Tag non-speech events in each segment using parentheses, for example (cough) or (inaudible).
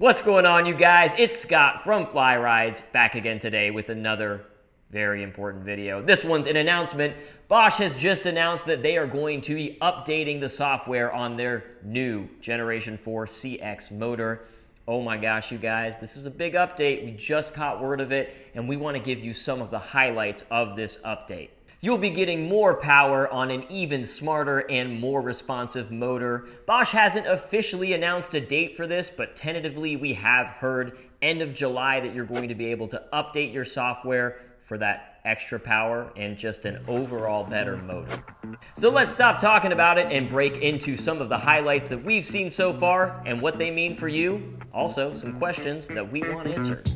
What's going on, you guys? It's Scott from Fly Rides back again today with another very important video. This one's an announcement. Bosch has just announced that they are going to be updating the software on their new Generation 4 CX motor. Oh my gosh, you guys, this is a big update. We just caught word of it, and we want to give you some of the highlights of this update. You'll be getting more power on an even smarter and more responsive motor. Bosch hasn't officially announced a date for this, but tentatively we have heard end of July that you're going to be able to update your software for that extra power and just an overall better motor. So let's stop talking about it and break into some of the highlights that we've seen so far and what they mean for you. Also, some questions that we want answered.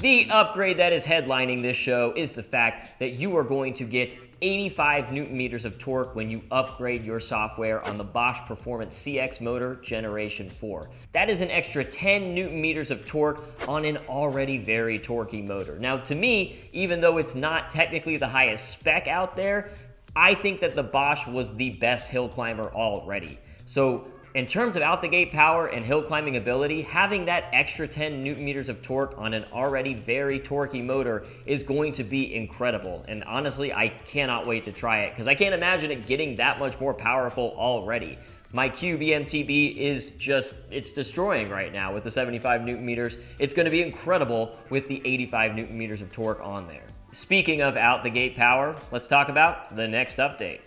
The upgrade that is headlining this show is the fact that you are going to get 85 newton meters of torque when you upgrade your software on the Bosch Performance CX motor Generation 4. That is an extra 10 newton meters of torque on an already very torquey motor. Now, to me, even though it's not technically the highest spec out there, I think that the Bosch was the best hill climber already. So in terms of out the gate power and hill climbing ability, having that extra 10 newton meters of torque on an already very torquey motor is going to be incredible. And honestly, I cannot wait to try it because I can't imagine it getting that much more powerful already. My Cube EMTB is just, it's destroying right now with the 75 newton meters. It's gonna be incredible with the 85 newton meters of torque on there. Speaking of out the gate power, let's talk about the next update.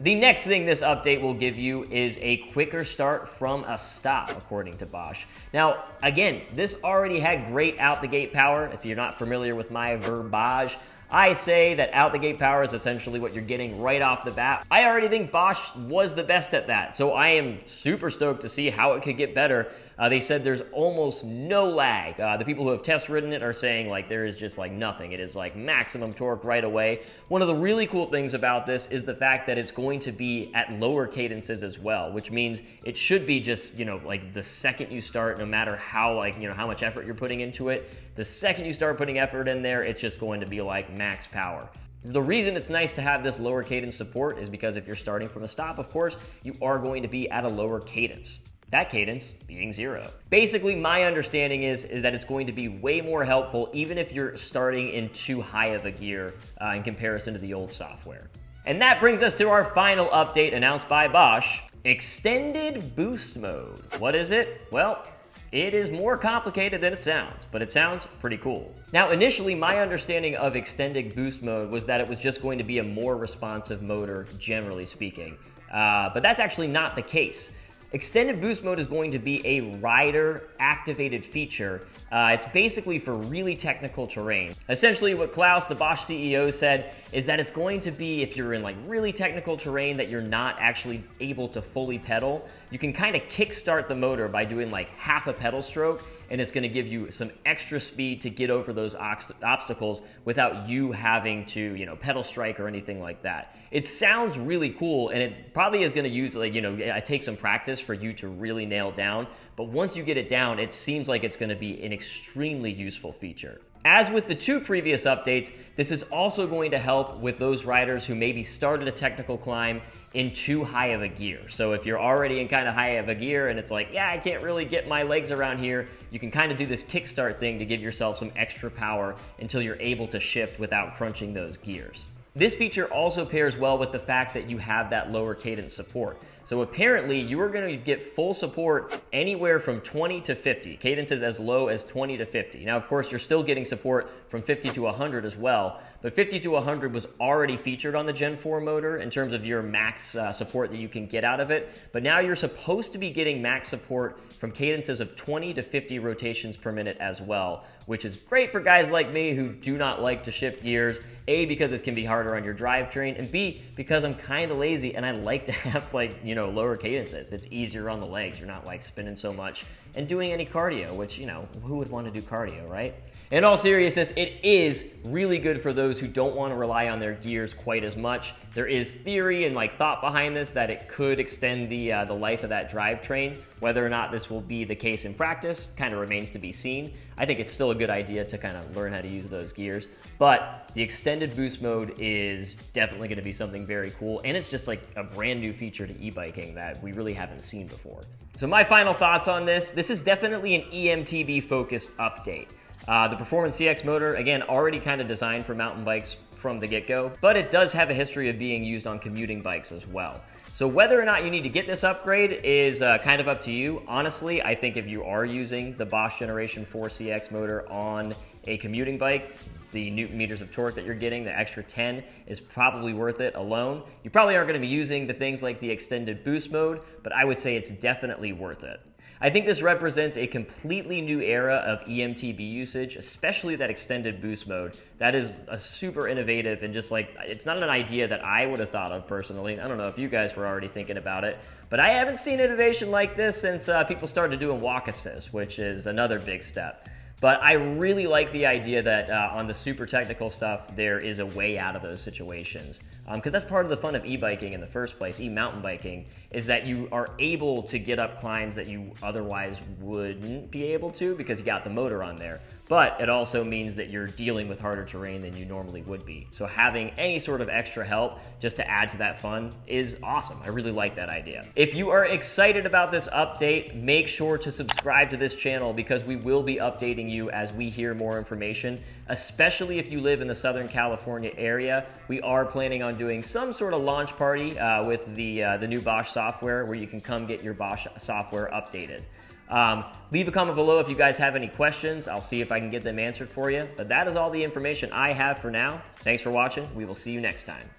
The next thing this update will give you is a quicker start from a stop, according to Bosch. Now, again, this already had great out-the-gate power. If you're not familiar with my verbiage, I say that out the gate power is essentially what you're getting right off the bat. I already think Bosch was the best at that, so I am super stoked to see how it could get better. Uh, they said there's almost no lag. Uh, the people who have test ridden it are saying like there is just like nothing. It is like maximum torque right away. One of the really cool things about this is the fact that it's going to be at lower cadences as well, which means it should be just, you know, like the second you start, no matter how like, you know, how much effort you're putting into it, the second you start putting effort in there, it's just going to be like max power. The reason it's nice to have this lower cadence support is because if you're starting from a stop, of course, you are going to be at a lower cadence. That cadence being zero. Basically, my understanding is, is that it's going to be way more helpful even if you're starting in too high of a gear uh, in comparison to the old software. And that brings us to our final update announced by Bosch, Extended Boost Mode. What is it? Well, it is more complicated than it sounds, but it sounds pretty cool. Now, initially, my understanding of extended boost mode was that it was just going to be a more responsive motor, generally speaking. Uh, but that's actually not the case. Extended Boost Mode is going to be a rider activated feature. Uh, it's basically for really technical terrain. Essentially what Claus, the Bosch CEO said is that it's going to be if you're in like really technical terrain that you're not actually able to fully pedal, you can kind of kickstart the motor by doing like half a pedal stroke and it's going to give you some extra speed to get over those obstacles without you having to, you know, pedal strike or anything like that. It sounds really cool and it probably is going to use like, you know, I take some practice for you to really nail down, but once you get it down, it seems like it's going to be an extremely useful feature. As with the two previous updates, this is also going to help with those riders who maybe started a technical climb in too high of a gear. So if you're already in kind of high of a gear and it's like, yeah, I can't really get my legs around here, you can kind of do this kickstart thing to give yourself some extra power until you're able to shift without crunching those gears. This feature also pairs well with the fact that you have that lower cadence support. So apparently you are going to get full support anywhere from 20 to 50. Cadences as low as 20 to 50. Now, of course, you're still getting support from 50 to 100 as well, but 50 to 100 was already featured on the Gen 4 motor in terms of your max uh, support that you can get out of it. But now you're supposed to be getting max support from cadences of 20 to 50 rotations per minute as well, which is great for guys like me who do not like to shift gears. A, because it can be harder on your drivetrain, and B, because I'm kind of lazy and I like to (laughs) have like, you know, lower cadences. It's easier on the legs. You're not like spinning so much and doing any cardio, which, you know, who would want to do cardio, right? In all seriousness, it is really good for those who don't want to rely on their gears quite as much. There is theory and like thought behind this that it could extend the uh, the life of that drivetrain. Whether or not this will be the case in practice kind of remains to be seen. I think it's still a good idea to kind of learn how to use those gears. But the extended boost mode is definitely going to be something very cool, and it's just like a brand new feature to e-biking that we really haven't seen before. So my final thoughts on this: this is definitely an EMTB focused update. Uh, the Performance CX motor, again, already kind of designed for mountain bikes from the get-go, but it does have a history of being used on commuting bikes as well. So whether or not you need to get this upgrade is uh, kind of up to you. Honestly, I think if you are using the Bosch Generation 4 CX motor on a commuting bike, the newton meters of torque that you're getting, the extra 10, is probably worth it alone. You probably aren't going to be using the things like the extended boost mode, but I would say it's definitely worth it. I think this represents a completely new era of EMTB usage, especially that extended boost mode. That is a super innovative and just like, it's not an idea that I would have thought of personally. I don't know if you guys were already thinking about it, but I haven't seen innovation like this since uh, people started doing walk assist, which is another big step. But I really like the idea that uh, on the super technical stuff, there is a way out of those situations. Because um, that's part of the fun of e-biking in the first place, e-mountain biking, is that you are able to get up climbs that you otherwise wouldn't be able to because you got the motor on there but it also means that you're dealing with harder terrain than you normally would be. So having any sort of extra help just to add to that fun is awesome. I really like that idea. If you are excited about this update, make sure to subscribe to this channel because we will be updating you as we hear more information, especially if you live in the Southern California area. We are planning on doing some sort of launch party uh, with the, uh, the new Bosch software where you can come get your Bosch software updated. Um, leave a comment below if you guys have any questions. I'll see if I can get them answered for you. But that is all the information I have for now. Thanks for watching. We will see you next time.